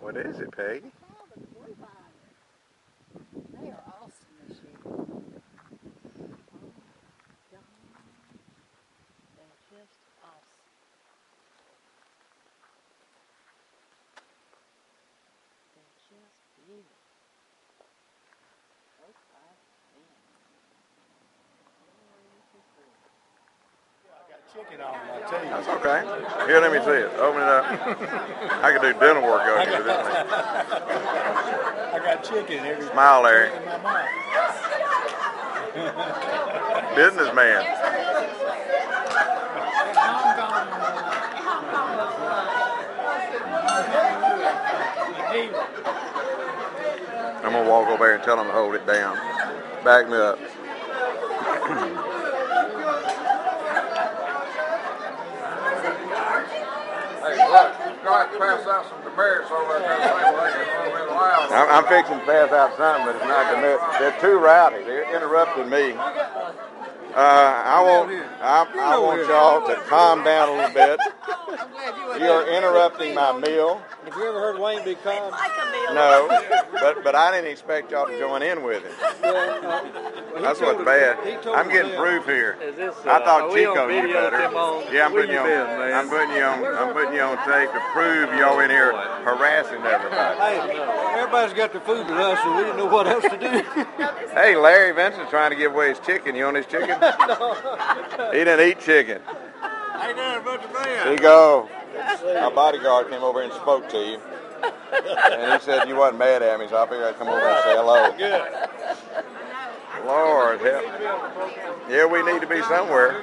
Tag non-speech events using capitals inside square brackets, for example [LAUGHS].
What is it, Peggy? Just awesome. They're just beautiful. Oh, five, man. Chicken on my teeth. That's okay. Here, let me see it. Open it up. I could do dental work you with this thing. I got chicken every Smile, Larry. in my mouth. Businessman. I'm gonna walk over there and tell them to hold it down. Back me up. [CLEARS THROAT] To pass out some demerits over loud. I'm, I'm fixing to pass out something, but it's not the They're too rowdy. They're interrupting me. Uh, I want I, I want y'all to calm down a little bit. You are interrupting my meal. Have you ever heard Wayne be calm? No, but but I didn't expect y'all to join in with it. That's what's bad. I'm getting proof here. Is this, I uh, thought are we on Chico knew video, better. Tim, on- Yeah, I'm putting you you on. been, man? I'm putting you on. I'm putting you on tape to prove y'all in here harassing everybody. Hey, everybody's got their food with us, so we didn't know what else to do. Hey, Larry Vincent's trying to give away his chicken. You want his chicken? [LAUGHS] He didn't eat chicken. Ain't nothing but the Here man. you go. My bodyguard came over and spoke to you. And he said you wasn't mad at me, so I figured I'd come over and say hello. Good. Lord help. Yeah, we need to be somewhere.